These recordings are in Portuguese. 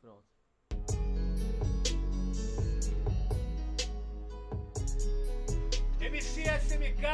Pronto. MC SMK,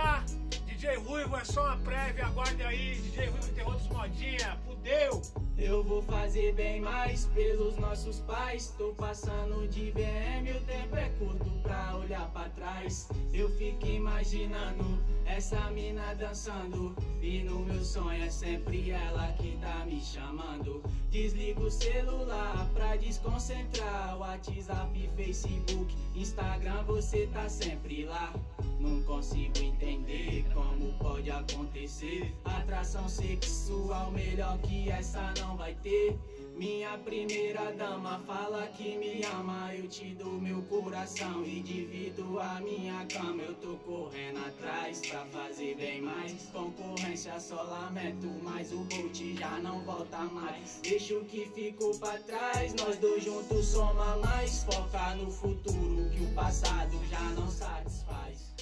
DJ Ruivo, é só uma prévia, aguarde aí, DJ Ruivo Terror dos Modinha, fudeu! Eu vou fazer bem mais pelos nossos pais. Tô passando de BM, o tempo é curto pra olhar pra trás. Eu fico imaginando essa mina dançando. E no meu sonho é sempre ela que tá me chamando. Desligo o celular pra desconcentrar. WhatsApp, Facebook, Instagram, você tá sempre lá. Não consigo entender como pode acontecer. Atração sexual melhor que essa não vai ter. Minha primeira dama fala que me ama, eu te dou meu coração e divido a minha cama. Eu tô correndo atrás pra fazer bem mais. Concorrência só lamento, mas o Bolt já não volta mais. Deixa o que ficou pra trás, nós dois juntos soma mais. Foca no futuro que o passado já não satisfaz.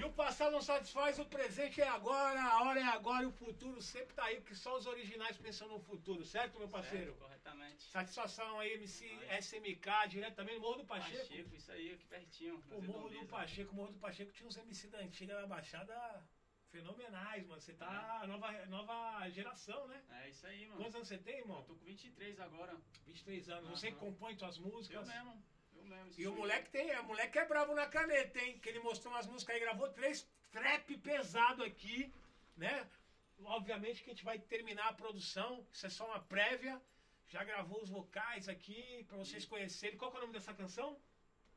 E o passado não satisfaz, o presente é agora, a hora é agora e o futuro sempre tá aí, porque só os originais pensam no futuro, certo, meu parceiro? Certo, corretamente. Satisfação aí, MC SMK, direto também no Morro do Pacheco. Pacheco, isso aí, aqui pertinho. O Morro do Pacheco, o Morro do Pacheco tinha uns MC da antiga da Baixada fenomenais, mano. Você tá nova, nova geração, né? É isso aí, mano. Quantos anos você tem, Eu irmão? tô com 23 agora. 23 anos. Você Aham. que compõe tuas Eu músicas. Eu mesmo. E o moleque tem, o moleque é bravo na caneta, hein? Que ele mostrou umas músicas aí, gravou três trap pesado aqui, né? Obviamente que a gente vai terminar a produção, isso é só uma prévia. Já gravou os vocais aqui pra vocês conhecerem. Qual é o nome dessa canção?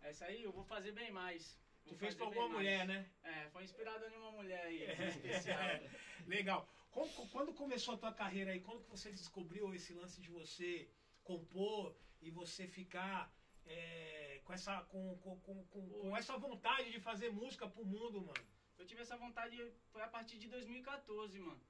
Essa aí eu vou fazer bem mais. Vou Tu fez pra alguma mulher, mais. né? É, foi inspirado em uma mulher aí, especial. Legal. Como- Quando começou a tua carreira aí? Quando que você descobriu esse lance de você compor e você ficar é, com, essa, com, com, com, com- essa vontade de fazer música pro mundo, mano? Eu tive essa vontade, foi a partir de 2014, mano.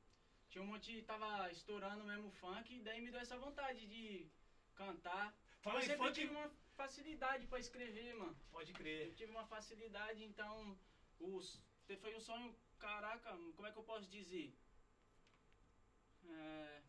Tinha um monte, tava estourando mesmo funk, e daí me deu essa vontade de cantar. Fala eu em sempre funk- tive uma facilidade pra escrever, mano. Pode Eu crer. tive uma facilidade, então os, foi um sonho, caraca, como é que eu posso dizer? É,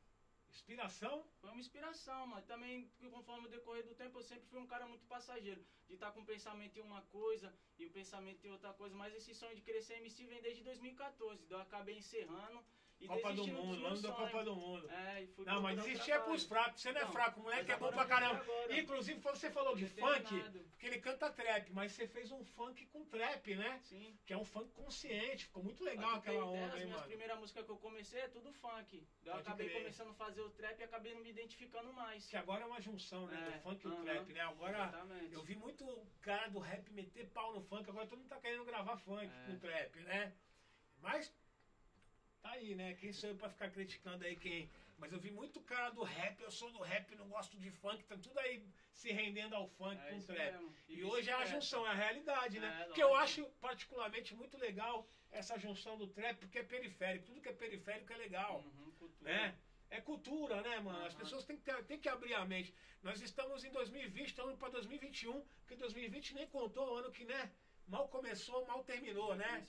Inspiração? foi uma inspiração, mano. Também, conforme o decorrer do tempo, eu sempre fui um cara muito passageiro. De estar com o pensamento em uma coisa e o pensamento em outra coisa. Mas esse sonho de crescer MC vem desde 2014. Então eu acabei encerrando e Copa do Mundo, ano da. Copa do Mundo. É, Não, mas desistir é pros fracos. Você não é Não, fraco. O moleque é bom pra caramba. agora. Inclusive, você falou de funk, porque ele canta trap, mas você fez um funk com trap, né? Sim. Que é um funk consciente. Ficou muito legal aquela ideia, onda, As hein, minhas mano? primeiras músicas que eu comecei é tudo funk. Eu Pode acabei crer. começando a fazer o trap e acabei não me identificando mais. Que agora é uma junção, né? É, do funk e o trap, né? Agora, exatamente. eu vi muito cara do rap meter pau no funk, agora todo mundo tá querendo gravar funk É. com trap, né? Mas, tá aí, né? Quem sou eu pra ficar criticando aí quem? Mas eu vi muito cara do rap, eu sou do rap, não gosto de funk, tá tudo aí se rendendo ao funk É com trap. E, E hoje é a junção, é a realidade, né? É, que eu acho particularmente muito legal essa junção do trap, porque é periférico. Tudo que é periférico é legal Uhum, cultura. né? É cultura, né, mano? As Aham. pessoas têm que, ter- têm que abrir a mente. Nós estamos em 2020, estamos para 2021, porque 2020 nem contou o ano que, né? Mal começou, mal terminou, né?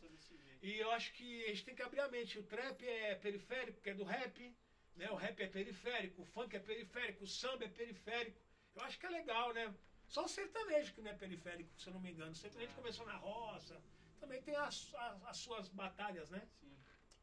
E eu acho que a gente tem que abrir a mente. O trap é periférico, que é do rap, né? O rap é periférico, o funk é periférico, o samba é periférico. Eu acho que é legal, né? Só o sertanejo que não é periférico, se eu não me engano. O sertanejo Ah. começou na roça, também tem as, as, as suas batalhas, né? Sim,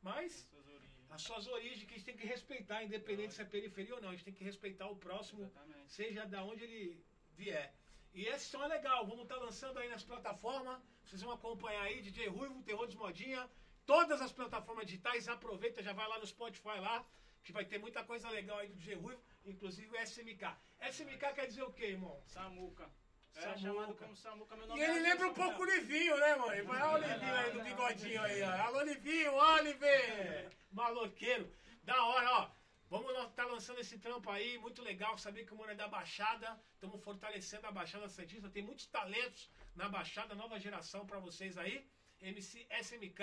Mas suas origens. as suas origens que a gente tem que respeitar, independente se é periferia ou não. A gente tem que respeitar o próximo, Exatamente. seja da onde ele vier. E esse som é legal, vamos estar lançando aí nas plataformas. Vocês vão acompanhar aí, DJ Ruivo, Terror dos Modinha. Todas as plataformas digitais, aproveita, já vai lá no Spotify lá, que vai ter muita coisa legal aí do DJ Ruivo, inclusive o SMK. SMK quer dizer o quê, irmão? Samuca. É Samuca. chamado como Samuca, meu E nome ele é lembra um Anderson, pouco o tá? Livinho, né, mano? Vai, olha o Livinho aí do bigodinho aí, ó. Alô, Livinho, Oliver! Maloqueiro. Da hora, ó. Vamos lançando esse trampo aí, muito legal. Saber que o mano é da Baixada. Estamos fortalecendo a Baixada Santista. Tem muitos talentos na Baixada, nova geração pra vocês aí. MC SMK,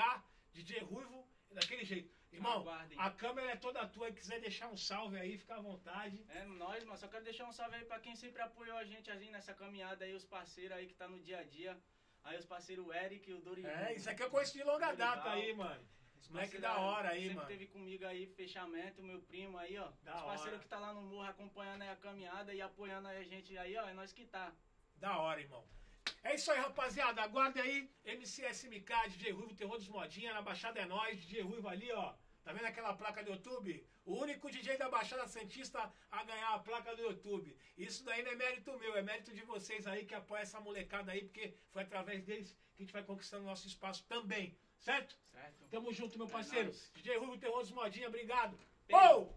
DJ Ruivo, é daquele jeito. Irmão, Aguardem. a câmera é toda tua. Quiser deixar um salve aí, fica à vontade. É nóis, mano. Só quero deixar um salve aí pra quem sempre apoiou a gente assim nessa caminhada aí, os parceiros aí que tá no dia a dia. Aí os parceiros o Eric, o Dorival. É, isso aqui eu conheço de longa data aí, mano. Esse moleque da hora aí, sempre mano. teve comigo aí, fechamento, meu primo aí, ó. Da Os parceiros que tá lá no morro acompanhando aí a caminhada e apoiando aí a gente aí, ó. É nós que tá. Da hora, irmão. É isso aí, rapaziada. Aguarde aí. MCSMK, DJ Ruivo, Terror dos Modinha. Na Baixada é nós. DJ Ruivo ali, ó. Tá vendo aquela placa do YouTube? O único DJ da Baixada Santista a ganhar a placa do YouTube. Isso daí não é mérito meu, é mérito de vocês aí que apoiam essa molecada aí, porque foi através deles que a gente vai conquistando nosso espaço também. Certo? Certo? Tamo junto, meu É parceiro. nóis. DJ Ruivo, Terror dos Modinha, obrigado. Beijo.